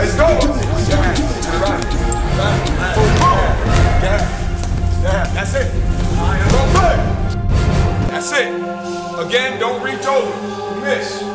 Let's go! That's it. Go play. That's it. Again, don't reach over. Miss.